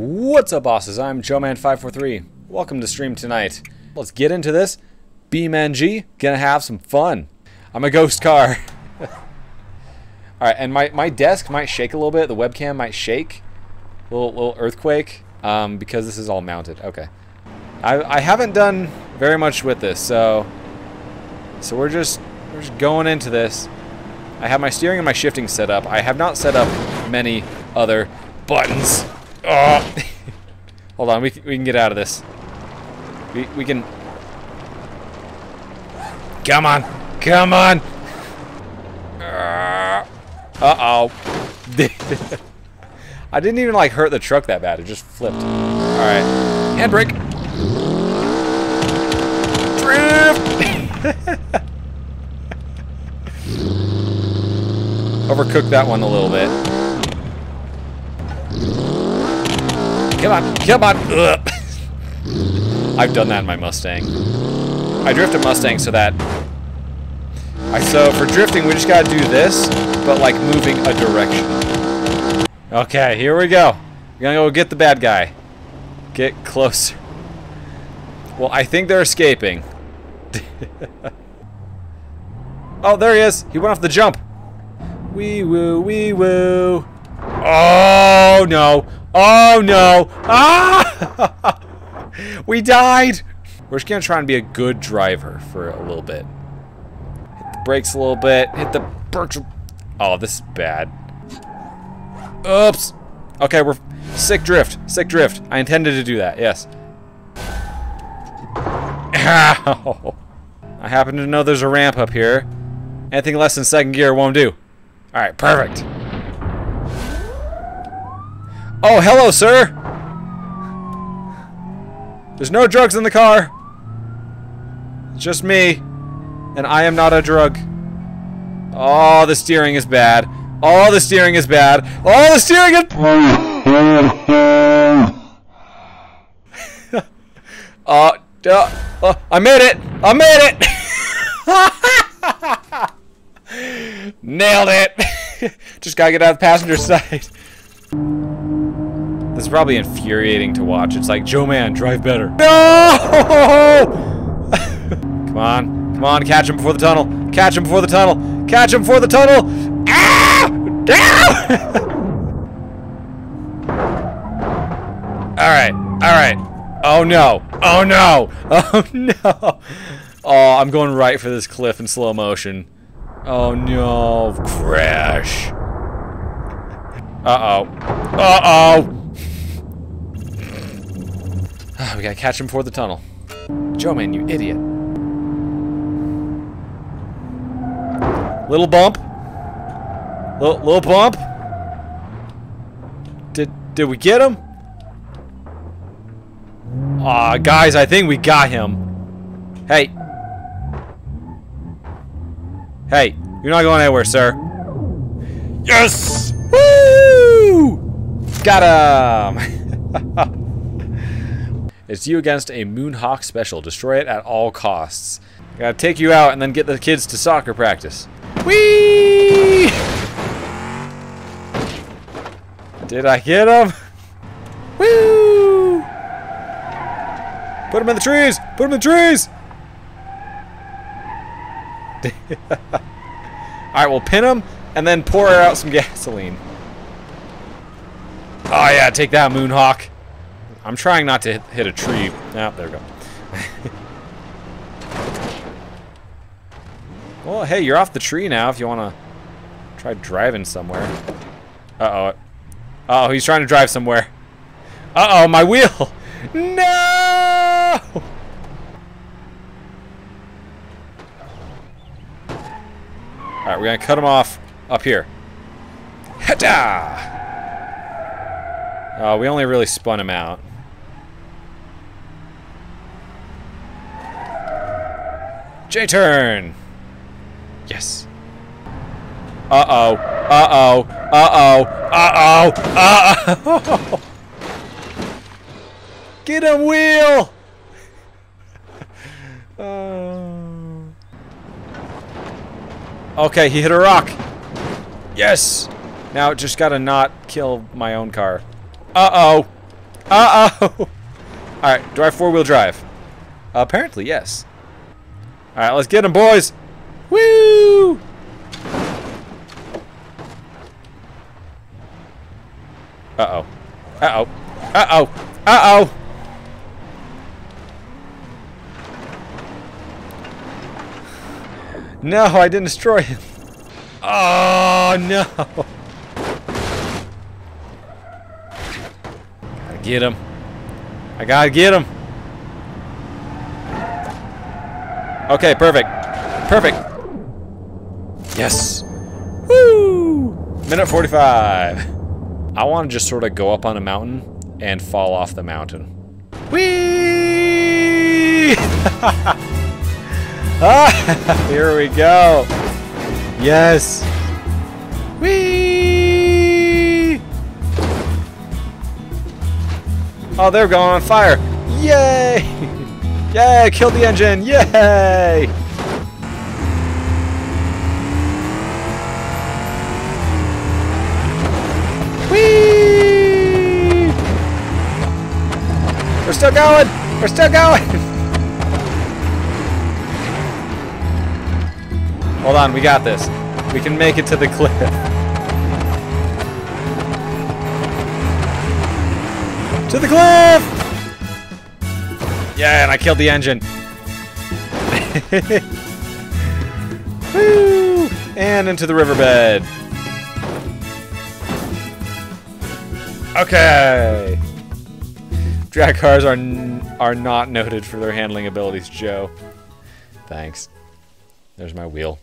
What's up, bosses? I'm JoeMan543. Welcome to stream tonight. Let's get into this. BeamNG, gonna have some fun. I'm a ghost car. Alright, and my, my desk might shake a little bit. The webcam might shake. A little, little earthquake. Um, because this is all mounted. Okay. I, I haven't done very much with this, so... So we're just, we're just going into this. I have my steering and my shifting set up. I have not set up many other buttons. Oh. Hold on, we, we can get out of this. We, we can... Come on! Come on! Uh, uh-oh. I didn't even, like, hurt the truck that bad. It just flipped. Alright. Handbrake! Drift! Overcooked that one a little bit. Come on, come on. Ugh. I've done that in my Mustang. I drift a Mustang so that... I, so for drifting, we just gotta do this, but like moving a direction. Okay, here we go. We're gonna go get the bad guy. Get closer. Well, I think they're escaping. oh, there he is. He went off the jump. Wee woo, wee woo. Oh no! Oh no! Ah! we died! We're just gonna try and be a good driver for a little bit. Hit the brakes a little bit. Hit the brakes. Oh, this is bad. Oops. Okay, we're sick drift. Sick drift. I intended to do that. Yes. Ow! I happen to know there's a ramp up here. Anything less than second gear won't do. Alright, perfect. Oh, hello, sir! There's no drugs in the car. It's just me. And I am not a drug. Oh, the steering is bad. Oh, the steering is bad. Oh, the steering is... uh, uh, uh, I made it! I made it! Nailed it! Just gotta get out of the passenger side. This is probably infuriating to watch. It's like, Joe Man, drive better. No! come on. Come on, catch him before the tunnel. Catch him before the tunnel. Catch him before the tunnel! Ah! alright, alright. Oh no. Oh no. Oh no. Oh, I'm going right for this cliff in slow motion. Oh no. Crash. Uh-oh. Uh-oh. we gotta catch him before the tunnel. Joe, man, you idiot. Little bump. Little, little bump. Did did we get him? Aw, uh, guys, I think we got him. Hey. Hey, you're not going anywhere, sir. Yes! Woo! Got him! it's you against a Moonhawk special. Destroy it at all costs. Gotta take you out and then get the kids to soccer practice. Whee! Did I get him? Woo! Put him in the trees! Put him in the trees! Alright, we'll pin him and then pour out some gasoline. Oh yeah, take that, Moonhawk. I'm trying not to hit a tree. Oh, there we go. well, hey, you're off the tree now if you want to try driving somewhere. Uh-oh. Uh oh he's trying to drive somewhere. Uh-oh, my wheel! No! Alright, we're gonna cut him off up here. Heta! Oh, we only really spun him out. J-turn! Yes. Uh-oh. Uh-oh. Uh-oh. Uh-oh. Uh-oh. Get him, wheel! uh... Okay, he hit a rock. Yes! Now just gotta not kill my own car. Uh-oh. Uh-oh! Alright, do I four-wheel drive? apparently, yes. Alright, let's get him, boys! Woo! Uh-oh. Uh-oh. Uh-oh. Uh-oh! No, I didn't destroy him. Oh, no! Gotta get him. I gotta get him. Okay, perfect. Perfect. Yes. Woo! Minute 45. I want to just sort of go up on a mountain and fall off the mountain. Whee! ah, here we go. Yes. Whee! Oh, they're going on fire. Yay! Yay! Killed the engine! Yay! Whee! We're still going! We're still going! Hold on, we got this. We can make it to the cliff. To the cliff! Yeah, and I killed the engine. Woo! And into the riverbed. Okay. Drag cars are are not noted for their handling abilities, Joe. Thanks. There's my wheel.